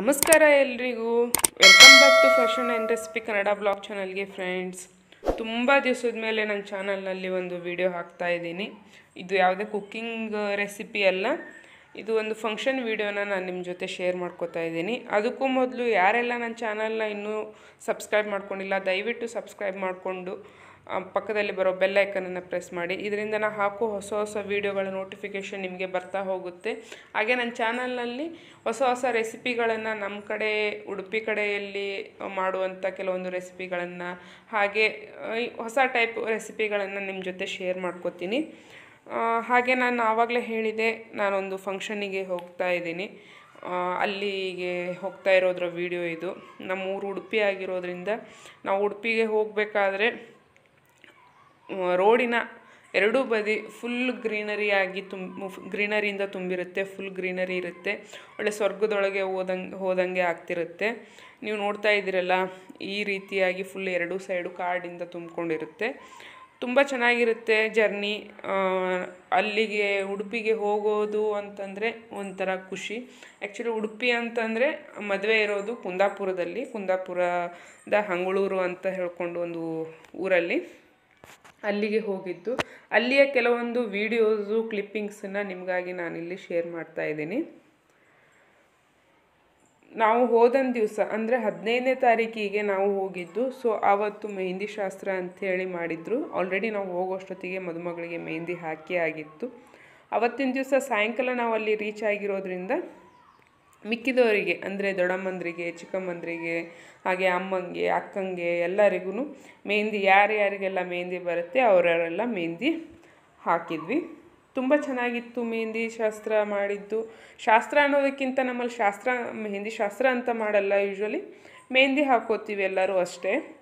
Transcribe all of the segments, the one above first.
ನಮಸ್ಕಾರ ಎಲ್ರಿಗೂ. Welcome back to fashion and recipe Kannada blog ಚಾನಲ್ಗೆ ಫ್ರೆಂಡ್ಸ್ ತುಂಬ ದಿವಸದ ಮೇಲೆ ನನ್ನ ಚಾನಲ್ನಲ್ಲಿ ಒಂದು ವಿಡಿಯೋ ಹಾಕ್ತಾ ಇದ್ದೀನಿ. ಇದು ಯಾವುದೇ ಕುಕ್ಕಿಂಗ್ ರೆಸಿಪಿ ಅಲ್ಲ. ಇದು ಒಂದು ಫಂಕ್ಷನ್ ವೀಡಿಯೋನ ನಾನು ನಿಮ್ಮ ಜೊತೆ ಶೇರ್ ಮಾಡ್ಕೋತಾ ಇದ್ದೀನಿ. ಅದಕ್ಕೂ ಮೊದಲು ಯಾರೆಲ್ಲ ನನ್ನ ಚಾನಲ್ನ ಇನ್ನೂ ಸಬ್ಸ್ಕ್ರೈಬ್ ಮಾಡ್ಕೊಂಡಿಲ್ಲ, ದಯವಿಟ್ಟು ಸಬ್ಸ್ಕ್ರೈಬ್ ಮಾಡಿಕೊಂಡು ಪಕ್ಕದಲ್ಲಿ ಬರೋ ಬೆಲ್ ಐಕನನ್ನು ಪ್ರೆಸ್ ಮಾಡಿ. ಇದರಿಂದ ನಾನು ಹಾಕೋ ಹೊಸ ಹೊಸ ವೀಡಿಯೋಗಳ ನೋಟಿಫಿಕೇಷನ್ ನಿಮಗೆ ಬರ್ತಾ ಹೋಗುತ್ತೆ. ಹಾಗೆ ನನ್ನ ಚಾನಲ್ನಲ್ಲಿ ಹೊಸ ಹೊಸ ರೆಸಿಪಿಗಳನ್ನು ನಮ್ಮ ಕಡೆ, ಉಡುಪಿ ಕಡೆಯಲ್ಲಿ ಮಾಡುವಂಥ ಕೆಲವೊಂದು ರೆಸಿಪಿಗಳನ್ನು ಹಾಗೆ ಹೊಸ ಟೈಪ್ ರೆಸಿಪಿಗಳನ್ನು ನಿಮ್ಮ ಜೊತೆ ಶೇರ್ ಮಾಡ್ಕೋತೀನಿ. ಹಾಗೆ ನಾನು ಆವಾಗಲೇ ಹೇಳಿದೆ, ನಾನೊಂದು ಫಂಕ್ಷನಿಗೆ ಹೋಗ್ತಾ ಇದ್ದೀನಿ. ಅಲ್ಲಿಗೆ ಹೋಗ್ತಾ ಇರೋದ್ರ ವಿಡಿಯೋ ಇದು. ನಮ್ಮ ಊರು ಉಡುಪಿ ಆಗಿರೋದ್ರಿಂದ ನಾವು ಉಡುಪಿಗೆ ಹೋಗಬೇಕಾದ್ರೆ ರೋಡಿನ ಎರಡೂ ಬದಿ ಫುಲ್ ಗ್ರೀನರಿ ಆಗಿ ತುಂಬ ಗ್ರೀನರಿಯಿಂದ ತುಂಬಿರುತ್ತೆ ಫುಲ್ ಗ್ರೀನರಿ ಇರುತ್ತೆ. ಒಳ್ಳೆ ಸ್ವರ್ಗದೊಳಗೆ ಹೋದಂಗೆ ಹೋದಂಗೆ ಆಗ್ತಿರುತ್ತೆ. ನೀವು ನೋಡ್ತಾ ಇದ್ದೀರಲ್ಲ, ಈ ರೀತಿಯಾಗಿ ಫುಲ್ ಎರಡೂ ಸೈಡು ಕಾಡಿಂದ ತುಂಬಿಕೊಂಡಿರುತ್ತೆ. ತುಂಬ ಚೆನ್ನಾಗಿರುತ್ತೆ ಜರ್ನಿ ಅಲ್ಲಿಗೆ, ಉಡುಪಿಗೆ ಹೋಗೋದು ಅಂತಂದರೆ ಒಂಥರ ಖುಷಿ. ಆ್ಯಕ್ಚುಲಿ ಉಡುಪಿ ಅಂತಂದರೆ ಮದುವೆ ಇರೋದು ಕುಂದಾಪುರದಲ್ಲಿ, ಕುಂದಾಪುರದ, ಹಂಗಳೂರು ಅಂತ ಹೇಳ್ಕೊಂಡು ಒಂದು ಊರಲ್ಲಿ. ಅಲ್ಲಿಗೆ ಹೋಗಿದ್ದು. ಅಲ್ಲಿಯ ಕೆಲವೊಂದು ವಿಡಿಯೋಸು, ಕ್ಲಿಪ್ಪಿಂಗ್ಸನ್ನು ನಿಮಗಾಗಿ ನಾನಿಲ್ಲಿ ಶೇರ್ ಮಾಡ್ತಾ ಇದ್ದೀನಿ. ನಾವು ಹೋದಂದು ದಿವಸ, ಅಂದರೆ ಹದಿನೈದನೇ ತಾರೀಕಿಗೆ ನಾವು ಹೋಗಿದ್ದು. ಸೊ, ಆವತ್ತು ಮೆಹಂದಿ ಶಾಸ್ತ್ರ ಅಂಥೇಳಿ ಮಾಡಿದ್ರು. ಆಲ್ರೆಡಿ ನಾವು ಹೋಗೋಷ್ಟೊತ್ತಿಗೆ ಮದುಮಗಳಿಗೆ ಮೆಹಂದಿ ಹಾಕಿ ಆಗಿತ್ತು. ಅವತ್ತಿನ ದಿವಸ ಸಾಯಂಕಾಲ ನಾವು ಅಲ್ಲಿ ರೀಚ್ ಆಗಿರೋದ್ರಿಂದ ಮಿಕ್ಕಿದವರಿಗೆ, ಅಂದರೆ ದೊಡ್ಡಮ್ಮಂದ್ರಿಗೆ, ಚಿಕ್ಕಮ್ಮಂದ್ರಿಗೆ, ಹಾಗೆ ಅಮ್ಮಂಗೆ, ಅಕ್ಕಂಗೆ ಎಲ್ಲರಿಗೂ ಮೆಹಂದಿ, ಯಾರ್ಯಾರಿಗೆಲ್ಲ ಮೆಹಂದಿ ಬರುತ್ತೆ ಅವರೆಲ್ಲ ಮೆಹಂದಿ ಹಾಕಿದ್ವಿ. ತುಂಬ ಚೆನ್ನಾಗಿತ್ತು ಮೆಹಂದಿ ಶಾಸ್ತ್ರ ಮಾಡಿದ್ದು. ಶಾಸ್ತ್ರ ಅನ್ನೋದಕ್ಕಿಂತ ನಮ್ಮಲ್ಲಿ ಶಾಸ್ತ್ರ, ಮೆಹಂದಿ ಶಾಸ್ತ್ರ ಅಂತ ಮಾಡಲ್ಲ ಯೂಶ್ವಲಿ. ಮೆಹಂದಿ ಹಾಕೋತೀವಿ ಎಲ್ಲರೂ ಅಷ್ಟೇ.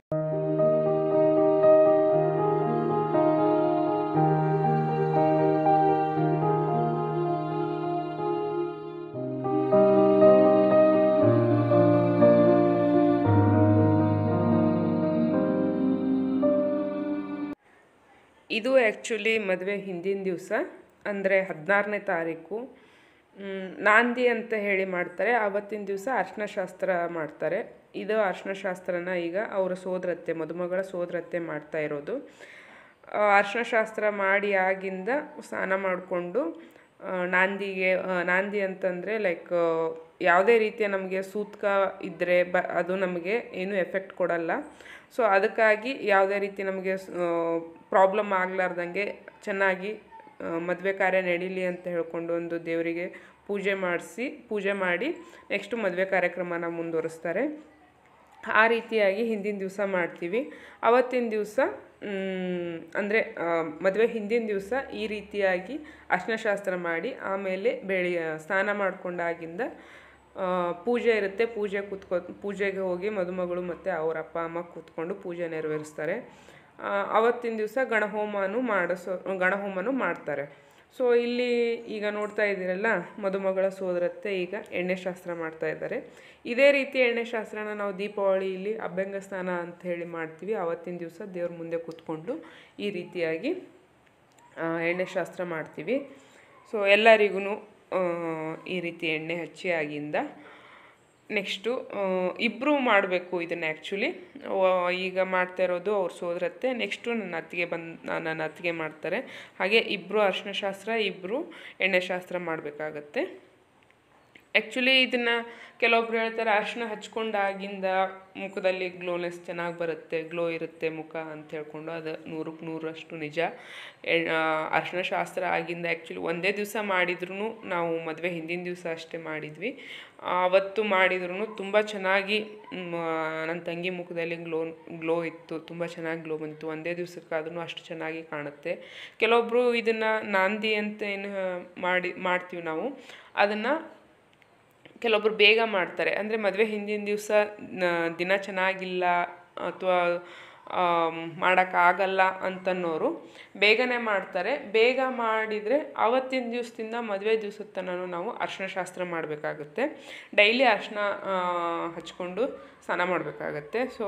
ಇದು ಆ್ಯಕ್ಚುಲಿ ಮದುವೆ ಹಿಂದಿನ ದಿವಸ, ಅಂದರೆ ಹದಿನಾರನೇ ತಾರೀಕು. ನಾಂದಿ ಅಂತ ಹೇಳಿ ಮಾಡ್ತಾರೆ ಆವತ್ತಿನ ದಿವಸ ಅರ್ಶಿನ ಶಾಸ್ತ್ರ ಮಾಡ್ತಾರೆ. ಇದು ಅರ್ಶನಶಾಸ್ತ್ರನ ಈಗ ಅವರ ಸೋದರತ್ತೆ, ಮದುಮಗಳ ಸೋದರತ್ತೆ ಮಾಡ್ತಾ ಇರೋದು. ಅರ್ಶನ ಅರ್ಶಿನ ಶಾಸ್ತ್ರ ಮಾಡಿ ಆಗಿಂದ ಸ್ನಾನ ಮಾಡಿಕೊಂಡು ನಾಂದಿಗೆ ನಾಂದಿ ಅಂತಂದರೆ ಲೈಕ್ ಯಾವುದೇ ರೀತಿಯ ನಮಗೆ ಸೂತ್ಕ ಇದ್ದರೆ ಬ, ಅದು ನಮಗೆ ಏನು ಎಫೆಕ್ಟ್ ಕೊಡಲ್ಲ. ಸೊ ಅದಕ್ಕಾಗಿ ಯಾವುದೇ ರೀತಿ ನಮಗೆ ಪ್ರಾಬ್ಲಮ್ ಆಗಲಾರ್ದಂಗೆ ಚೆನ್ನಾಗಿ ಮದುವೆ ಕಾರ್ಯ ನಡೀಲಿ ಅಂತ ಹೇಳ್ಕೊಂಡು ಒಂದು ದೇವರಿಗೆ ಪೂಜೆ ಮಾಡಿಸಿ, ಪೂಜೆ ಮಾಡಿ ನೆಕ್ಸ್ಟು ಮದುವೆ ಕಾರ್ಯಕ್ರಮನ ಮುಂದುವರಿಸ್ತಾರೆ. ಆ ರೀತಿಯಾಗಿ ಹಿಂದಿನ ದಿವಸ ಮಾಡ್ತೀವಿ. ಅವತ್ತಿನ ದಿವಸ ಅಂದರೆ ಮದುವೆ ಹಿಂದಿನ ದಿವಸ ಈ ರೀತಿಯಾಗಿ ಅರ್ಶನಶಾಸ್ತ್ರ ಮಾಡಿ, ಆಮೇಲೆ ಬೆಳಿ ಸ್ನಾನ ಮಾಡಿಕೊಂಡಾಗಿಂದ ಪೂಜೆ ಇರುತ್ತೆ. ಪೂಜೆ ಕೂತ್ಕೊ, ಪೂಜೆಗೆ ಹೋಗಿ ಮದುಮಗಳು ಮತ್ತು ಅವರ ಅಪ್ಪ, ಅಮ್ಮ ಕೂತ್ಕೊಂಡು ಪೂಜೆ ನೆರವೇರಿಸ್ತಾರೆ. ಅವತ್ತಿನ ದಿವಸ ಗಣಹೋಮನು ಮಾಡಿಸೋ, ಗಣಹೋಮನು ಮಾಡ್ತಾರೆ. ಸೊ ಇಲ್ಲಿ ಈಗ ನೋಡ್ತಾ ಇದ್ದೀರಲ್ಲ, ಮದುಮಗಳ ಸೋದರತ್ತೆ ಈಗ ಎಣ್ಣೆ ಶಾಸ್ತ್ರ ಮಾಡ್ತಾ ಇದ್ದಾರೆ. ಇದೇ ರೀತಿ ಎಣ್ಣೆ ಶಾಸ್ತ್ರನ ನಾವು ದೀಪಾವಳಿಯಲ್ಲಿ ಅಭ್ಯಂಗ ಸ್ನಾನ ಅಂತ ಹೇಳಿ ಮಾಡ್ತೀವಿ. ಅವತ್ತಿನ ದಿವಸ ದೇವ್ರ ಮುಂದೆ ಕೂತ್ಕೊಂಡು ಈ ರೀತಿಯಾಗಿ ಎಣ್ಣೆ ಶಾಸ್ತ್ರ ಮಾಡ್ತೀವಿ. ಸೊ ಎಲ್ಲರಿಗೂ ಈ ರೀತಿ ಎಣ್ಣೆ ಹಚ್ಚಿ ಆಗಿಂದ ನೆಕ್ಸ್ಟು ಇಬ್ಬರು ಮಾಡಬೇಕು ಇದನ್ನು ಆ್ಯಕ್ಚುಲಿ ಈಗ ಮಾಡ್ತಾ ಇರೋದು ಅವ್ರು ಸೋದರತ್ತೆ. ನೆಕ್ಸ್ಟು ನನ್ನ ಅತ್ತಿಗೆ ಬಂದು ನನ್ನ ಅತ್ತಿಗೆ ಮಾಡ್ತಾರೆ. ಹಾಗೆ ಇಬ್ಬರು ಅರ್ಶಿನ ಶಾಸ್ತ್ರ ಇಬ್ಬರು ಎಣ್ಣೆ ಶಾಸ್ತ್ರ ಮಾಡಬೇಕಾಗತ್ತೆ. ಆ್ಯಕ್ಚುಲಿ ಇದನ್ನು ಕೆಲವೊಬ್ರು ಹೇಳ್ತಾರೆ ಅರಿಶಿನ ಹಚ್ಕೊಂಡಾಗಿಂದ ಮುಖದಲ್ಲಿ ಗ್ಲೋನೆಸ್ ಚೆನ್ನಾಗಿ ಬರುತ್ತೆ ಗ್ಲೋ ಇರುತ್ತೆ ಮುಖ ಅಂತ ಹೇಳ್ಕೊಂಡು ಅದು ನೂರಕ್ಕೆ ನೂರಷ್ಟು ನಿಜ. ಅರ್ಶನ ಶಾಸ್ತ್ರ ಆಗಿಂದ ಆ್ಯಕ್ಚುಲಿ ಒಂದೇ ದಿವಸ ಮಾಡಿದ್ರೂ ನಾವು ಮದುವೆ ಹಿಂದಿನ ದಿವಸ ಅಷ್ಟೇ ಮಾಡಿದ್ವಿ. ಅವತ್ತು ಮಾಡಿದ್ರೂ ತುಂಬ ಚೆನ್ನಾಗಿ ನನ್ನ ತಂಗಿ ಮುಖದಲ್ಲಿ ಗ್ಲೋ ಗ್ಲೋ ಇತ್ತು, ತುಂಬ ಚೆನ್ನಾಗಿ ಗ್ಲೋ ಬಂತು. ಒಂದೇ ದಿವಸಕ್ಕಾದ್ರೂ ಅಷ್ಟು ಚೆನ್ನಾಗಿ ಕಾಣುತ್ತೆ. ಕೆಲವೊಬ್ಬರು ಇದನ್ನು ನಾಂದಿ ಅಂತ ಏನು ಮಾಡಿ, ಮಾಡ್ತೀವಿ ನಾವು. ಅದನ್ನು ಕೆಲವೊಬ್ರು ಬೇಗ ಮಾಡ್ತಾರೆ. ಅಂದರೆ ಮದುವೆ ಹಿಂದಿನ ದಿವಸ ದಿನ ಚೆನ್ನಾಗಿಲ್ಲ ಅಥವಾ ಮಾಡೋಕ್ಕಾಗಲ್ಲ ಅಂತನ್ನೋರು ಬೇಗನೆ ಮಾಡ್ತಾರೆ. ಬೇಗ ಮಾಡಿದರೆ ಆವತ್ತಿನ ದಿವಸದಿಂದ ಮದುವೆ ದಿವಸದ ತನಕ ನಾವು ಅರ್ಶಿನ ಶಾಸ್ತ್ರ ಮಾಡಬೇಕಾಗುತ್ತೆ. ಡೈಲಿ ಅರ್ಶಿನ ಹಚ್ಕೊಂಡು ಸ್ನಾನ ಮಾಡಬೇಕಾಗತ್ತೆ. ಸೊ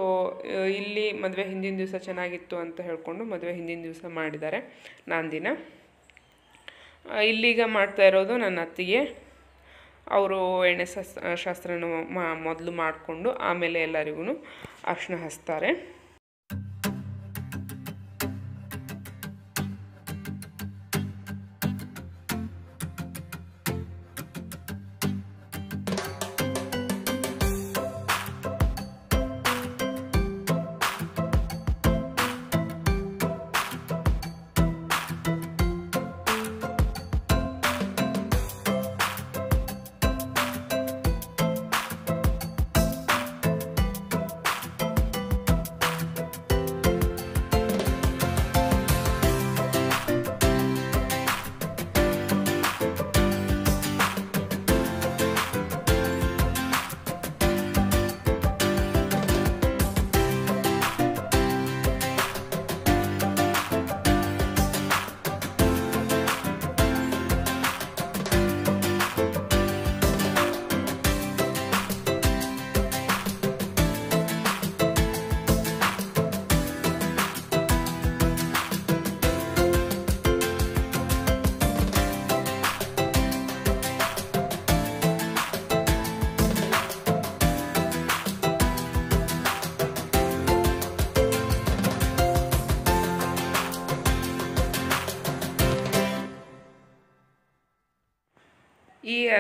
ಇಲ್ಲಿ ಮದುವೆ ಹಿಂದಿನ ದಿವಸ ಚೆನ್ನಾಗಿತ್ತು ಅಂತ ಹೇಳ್ಕೊಂಡು ಮದುವೆ ಹಿಂದಿನ ದಿವಸ ಮಾಡಿದ್ದಾರೆ. ನಾನು ದಿನ. ಇಲ್ಲೀಗ ಮಾಡ್ತಾ ಇರೋದು ನನ್ನ ಅತ್ತಿಗೆ. ಅವರು ಎಣ್ಣೆ ಶಾಸ್ ಶಾಸ್ತ್ರನ ಮೊದಲು ಮಾಡಿಕೊಂಡು ಆಮೇಲೆ ಎಲ್ಲರಿಗೂ ಅರ್ಶಿನ ಹಚ್ತಾರೆ.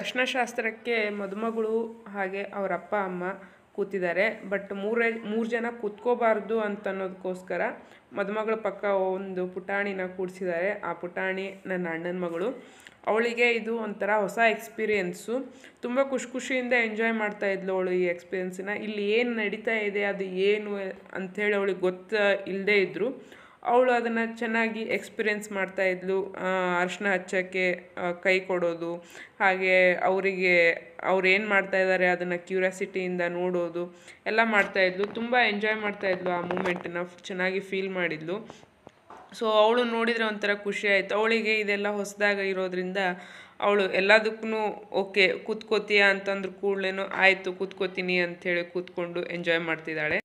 ಅರ್ಶಿನ ಶಾಸ್ತ್ರಕ್ಕೆ ಮದುಮಗಳು ಹಾಗೆ ಅವರ ಅಪ್ಪ ಅಮ್ಮ ಕೂತಿದ್ದಾರೆ. ಬಟ್ ಮೂರೇ, ಮೂರು ಜನ ಕೂತ್ಕೋಬಾರ್ದು ಅಂತ ಅನ್ನೋದಕ್ಕೋಸ್ಕರ ಮದುಮಗಳ ಪಕ್ಕ ಒಂದು ಪುಟಾಣಿನ ಕೂಡಿಸಿದ್ದಾರೆ. ಆ ಪುಟಾಣಿ ನನ್ನ ಅಣ್ಣನ ಮಗಳು. ಅವಳಿಗೆ ಇದು ಒಂಥರ ಹೊಸ ಎಕ್ಸ್ಪೀರಿಯೆನ್ಸು ತುಂಬ ಖುಷಿ ಖುಷಿಯಿಂದ ಎಂಜಾಯ್ ಮಾಡ್ತಾ ಇದ್ಲು ಅವಳು ಈ ಎಕ್ಸ್ಪೀರಿಯೆನ್ಸಿನ ಇಲ್ಲಿ ಏನು ನಡೀತಾ ಇದೆ, ಅದು ಏನು ಅಂಥೇಳಿ ಅವಳಿಗೆ ಗೊತ್ತ ಇಲ್ಲದೇ ಇದ್ದರು ಅವಳು ಅದನ್ನು ಚೆನ್ನಾಗಿ ಎಕ್ಸ್ಪೀರಿಯೆನ್ಸ್ ಮಾಡ್ತಾ ಇದ್ಲು. ಅರಿಶಿನ ಹಚ್ಚೋಕ್ಕೆ ಕೈ ಕೊಡೋದು, ಹಾಗೆ ಅವರಿಗೆ ಅವ್ರು ಏನು ಮಾಡ್ತಾಯಿದ್ದಾರೆ ಅದನ್ನು ಕ್ಯೂರಿಯಾಸಿಟಿಯಿಂದ ನೋಡೋದು, ಎಲ್ಲ ಮಾಡ್ತಾಯಿದ್ಲು ತುಂಬ ಎಂಜಾಯ್ ಮಾಡ್ತಾ ಇದ್ಲು ಆ ಮೂಮೆಂಟನ್ನು ಚೆನ್ನಾಗಿ ಫೀಲ್ ಮಾಡಿದ್ಲು. ಸೊ ಅವಳು ನೋಡಿದರೆ ಒಂಥರ ಖುಷಿ ಆಯಿತು. ಅವಳಿಗೆ ಇದೆಲ್ಲ ಹೊಸದಾಗ ಇರೋದ್ರಿಂದ ಅವಳು ಎಲ್ಲದಕ್ಕೂ ಓಕೆ, ಕೂತ್ಕೋತೀಯ? ಅಂತಂದ್ರೆ ಕೂಡಲೇನು, ಆಯಿತು, ಕೂತ್ಕೋತೀನಿ ಅಂಥೇಳಿ ಕೂತ್ಕೊಂಡು ಎಂಜಾಯ್ ಮಾಡ್ತಿದ್ದಾಳೆ.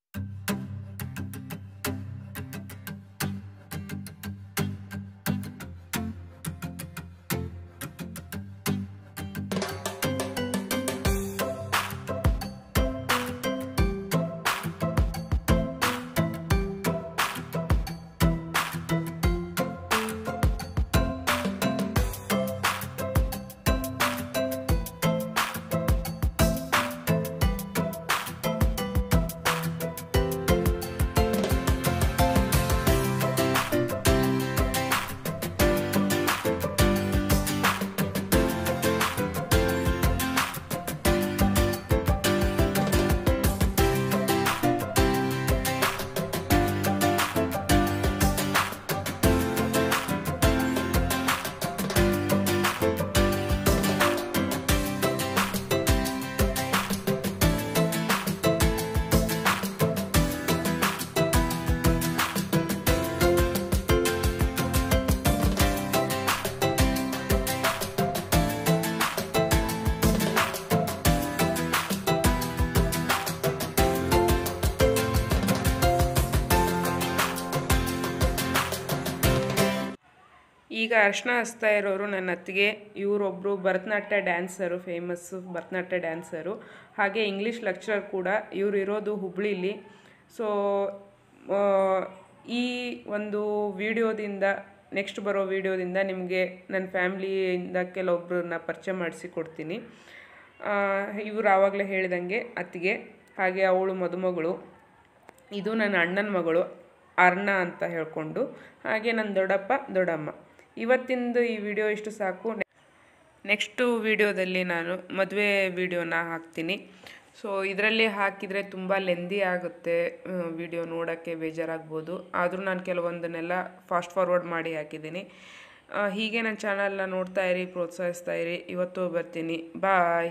ಈಗ ಅರ್ಶನ ಹಚ್ತಾ ಇರೋರು ನನ್ನ ಅತ್ತಿಗೆ ಇವರೊಬ್ಬರು Bharatanatyam dancer famous Bharatanatyam dancer. ಹಾಗೆ ಇಂಗ್ಲೀಷ್ ಲೆಕ್ಚರರ್ ಕೂಡ ಇವರು ಇರೋದು ಹುಬ್ಳಿಲಿ. ಸೊ ಈ ಒಂದು ವಿಡಿಯೋದಿಂದ ನೆಕ್ಸ್ಟ್ ಬರೋ ವಿಡಿಯೋದಿಂದ ನಿಮಗೆ ನನ್ನ ಫ್ಯಾಮ್ಲಿಯಿಂದ ಕೆಲವೊಬ್ಬರನ್ನ ಪರಿಚಯ ಮಾಡಿಸಿಕೊಡ್ತೀನಿ ಇವರು ಆವಾಗಲೇ ಹೇಳಿದಂಗೆ ಅತ್ತಿಗೆ, ಹಾಗೆ ಅವಳು ಮದುಮಗಳು. ಇದು ನನ್ನ ಅಣ್ಣನ ಮಗಳು ಅರ್ಣ ಅಂತ ಹೇಳಿಕೊಂಡು, ಹಾಗೆ ನನ್ನ ದೊಡ್ಡಪ್ಪ, ದೊಡ್ಡಮ್ಮ. ಇವತ್ತಿಂದು ಈ ವಿಡಿಯೋ ಇಷ್ಟು ಸಾಕು. ನೆಕ್ಸ್ಟು ವಿಡಿಯೋದಲ್ಲಿ ನಾನು ಮದುವೆ ವಿಡಿಯೋನ ಹಾಕ್ತೀನಿ. ಸೊ ಇದರಲ್ಲಿ ಹಾಕಿದರೆ ತುಂಬ ಲೆಂದಿ ಆಗುತ್ತೆ ವಿಡಿಯೋ ನೋಡೋಕ್ಕೆ ಬೇಜಾರಾಗ್ಬೋದು. ಆದರೂ ನಾನು ಕೆಲವೊಂದನ್ನೆಲ್ಲ ಫಾಸ್ಟ್ ಫಾರ್ವರ್ಡ್ ಮಾಡಿ ಹಾಕಿದ್ದೀನಿ. ಹೀಗೆ ನನ್ನ ಚಾನಲ್ನ ನೋಡ್ತಾ ಇರಿ, ಪ್ರೋತ್ಸಾಹಿಸ್ತಾ ಇರಿ. ಇವತ್ತು ಬರ್ತೀನಿ. ಬಾಯ್